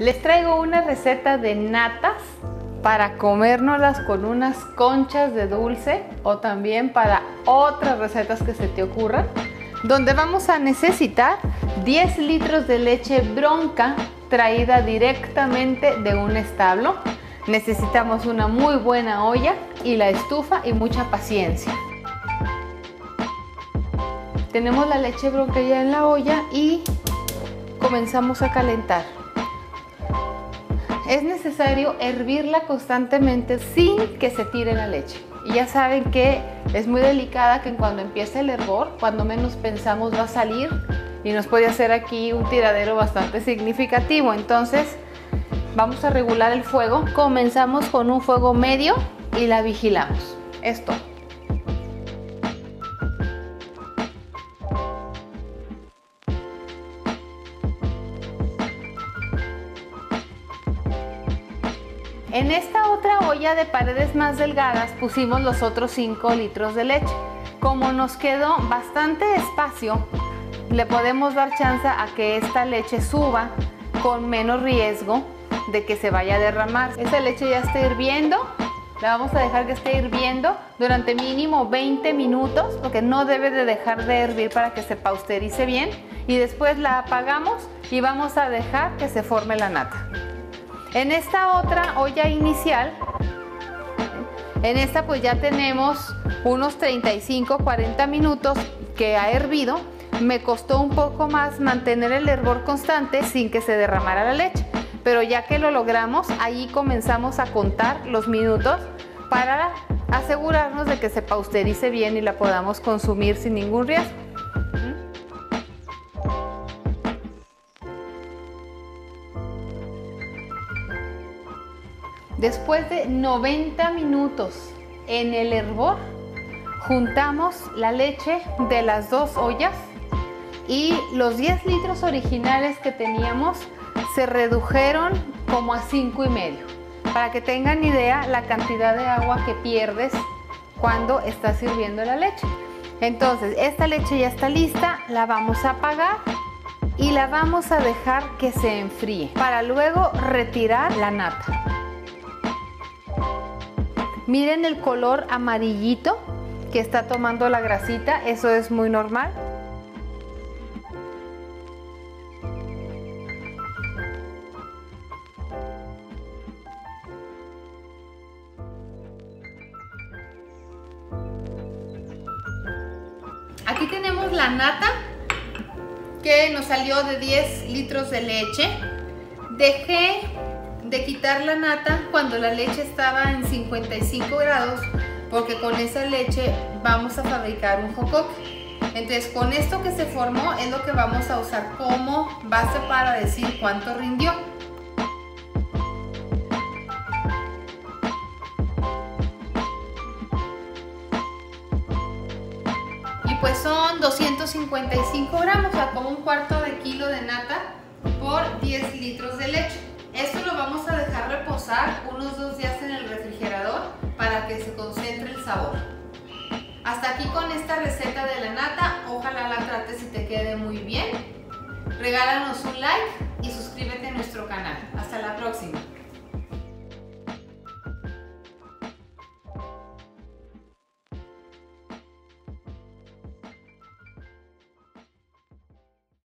Les traigo una receta de natas para comérnoslas con unas conchas de dulce o también para otras recetas que se te ocurran, donde vamos a necesitar 10 litros de leche bronca traída directamente de un establo. Necesitamos una muy buena olla y la estufa y mucha paciencia. Tenemos la leche bronca ya en la olla y comenzamos a calentar. Es necesario hervirla constantemente sin que se tire la leche. Y ya saben que es muy delicada que cuando empiece el hervor, cuando menos pensamos va a salir y nos puede hacer aquí un tiradero bastante significativo. Entonces vamos a regular el fuego. Comenzamos con un fuego medio y la vigilamos. Esto. En esta otra olla de paredes más delgadas pusimos los otros 5 litros de leche. Como nos quedó bastante espacio, le podemos dar chance a que esta leche suba con menos riesgo de que se vaya a derramar. Esta leche ya está hirviendo, la vamos a dejar que esté hirviendo durante mínimo 20 minutos porque no debe de dejar de hervir para que se pausterice bien y después la apagamos y vamos a dejar que se forme la nata. En esta otra olla inicial, en esta pues ya tenemos unos 35-40 minutos que ha hervido. Me costó un poco más mantener el hervor constante sin que se derramara la leche. Pero ya que lo logramos, ahí comenzamos a contar los minutos para asegurarnos de que se pausterice bien y la podamos consumir sin ningún riesgo. Después de 90 minutos en el hervor, juntamos la leche de las dos ollas y los 10 litros originales que teníamos se redujeron como a 5 y medio. Para que tengan idea la cantidad de agua que pierdes cuando estás sirviendo la leche. Entonces, esta leche ya está lista, la vamos a apagar y la vamos a dejar que se enfríe para luego retirar la nata. Miren el color amarillito que está tomando la grasita, eso es muy normal. Aquí tenemos la nata que nos salió de 10 litros de leche. Dejé de quitar la nata cuando la leche estaba en 55 grados porque con esa leche vamos a fabricar un jocoque. Entonces con esto que se formó es lo que vamos a usar como base para decir cuánto rindió. Y pues son 255 gramos, o sea como un cuarto de kilo de nata por 10 litros de leche. Esto lo vamos a dejar reposar unos dos días en el refrigerador para que se concentre el sabor. Hasta aquí con esta receta de la nata, ojalá la trates y te quede muy bien. Regálanos un like y suscríbete a nuestro canal. Hasta la próxima.